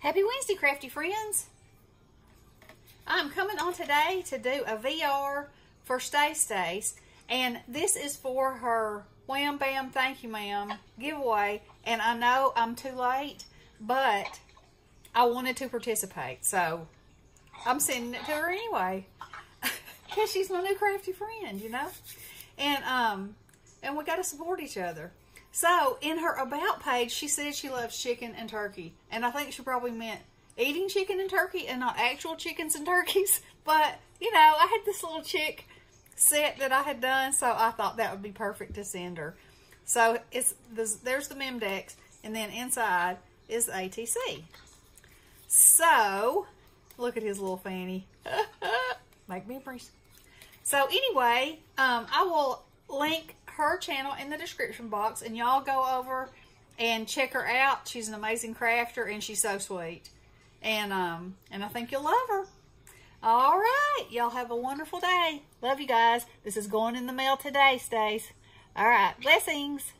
Happy Wednesday, crafty friends. I'm coming on today to do a VR for Stay Stace, and this is for her Wham Bam Thank You Ma'am giveaway, and I know I'm too late, but I wanted to participate, so I'm sending it to her anyway, because she's my new crafty friend, you know, and um, and we got to support each other. So, in her about page, she said she loves chicken and turkey. And I think she probably meant eating chicken and turkey and not actual chickens and turkeys. But, you know, I had this little chick set that I had done, so I thought that would be perfect to send her. So, it's there's the Memdex, and then inside is ATC. So, look at his little fanny. Make me a So, anyway, um, I will link her channel in the description box and y'all go over and check her out. She's an amazing crafter and she's so sweet. And um and I think you'll love her. All right. Y'all have a wonderful day. Love you guys. This is going in the mail today, Stace. All right. Blessings.